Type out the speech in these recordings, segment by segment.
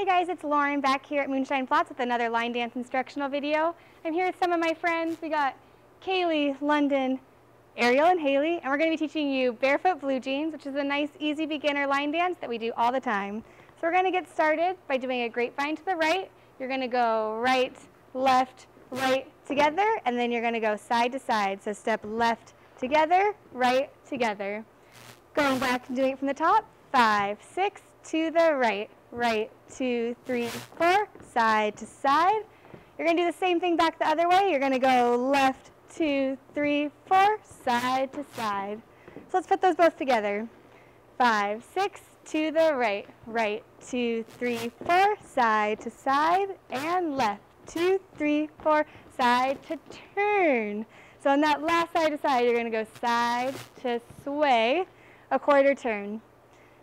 Hey guys, it's Lauren back here at Moonshine Flats with another line dance instructional video. I'm here with some of my friends. We got Kaylee, London, Ariel, and Haley, and we're going to be teaching you barefoot blue jeans, which is a nice, easy beginner line dance that we do all the time. So we're going to get started by doing a grapevine to the right. You're going to go right, left, right together, and then you're going to go side to side. So step left together, right together. Going back and doing it from the top, five, six, to the right, right, two, three, four, side to side. You're going to do the same thing back the other way. You're going to go left, two, three, four, side to side. So let's put those both together. Five, six, to the right, right, two, three, four, side to side, and left, two, three, four, side to turn. So on that last side to side, you're going to go side to sway, a quarter turn.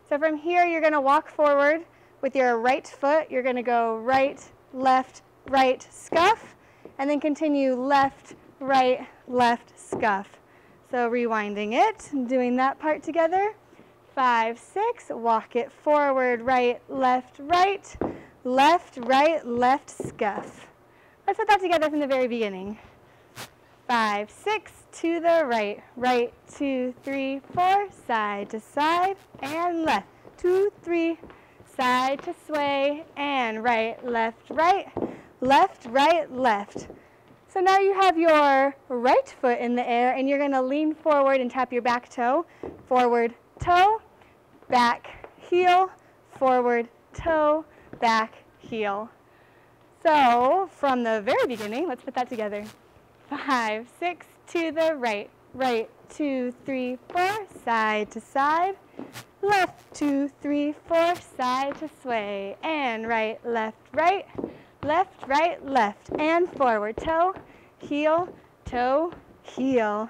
So from here, you're going to walk forward with your right foot. You're going to go right, left, right, scuff, and then continue left, right, left, scuff. So rewinding it, doing that part together. Five, six, walk it forward, right, left, right, left, right, left, scuff. Let's put that together from the very beginning. Five, six, to the right, right, two, three, four, side to side, and left, two, three, side to sway, and right, left, right, left, right, left. So now you have your right foot in the air, and you're to lean forward and tap your back toe, forward toe, back heel, forward toe, back heel. So from the very beginning, let's put that together. Five, six, to the right, right, two, three, four, side to side, left, two, three, four, side to sway, and right, left, right, left, right, left, and forward, toe, heel, toe, heel.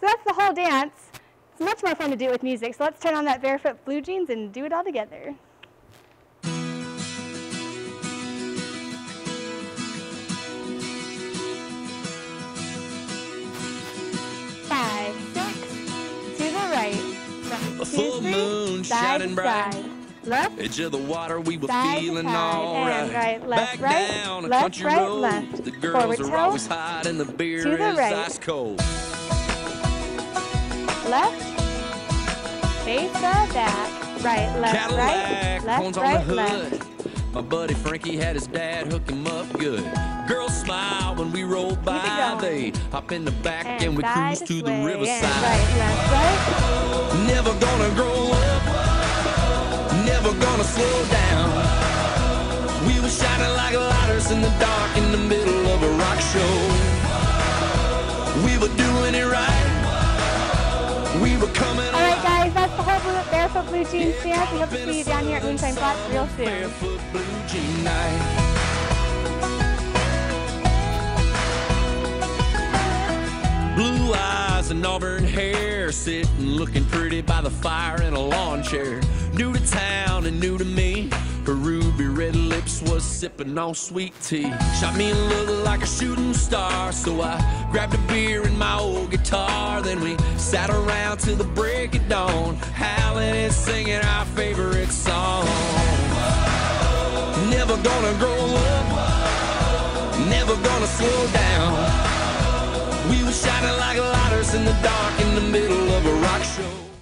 So that's the whole dance. It's much more fun to do it with music, so let's turn on that barefoot blue jeans and do it all together. Moon shining bright. Left, Edge of the water, we were feeling all right. right. Left, Back right, down left, country right, road. left. The girls Forward are toe, always hot and the beer to the is right. ice cold. Left, face the back. Right, left, Cadillac, right, left, right, the left. hood. My buddy Frankie had his dad hook him up good. Girls smile when we roll by. They hop in the back and, And we cruise to the riverside. Right, left, right. Never gonna grow up, never gonna slow down. We were shining like lighters in the dark in the middle of a rock show. We were doing it right. We were coming All right, guys, that's the whole blue, barefoot blue jeans dance. We hope to see you down here at Moonshine Flats real soon. Barefoot blue jean night. Blue eyes and auburn hair, sitting looking pretty by the fire in a lawn chair. New to town new to me. Her ruby red lips was sipping on sweet tea. Shot me a look like a shooting star, so I grabbed a beer and my old guitar. Then we sat around till the break of dawn, howling and singing our favorite song. Never gonna grow up, never gonna slow down. We were shining like lighters in the dark in the middle of a rock show.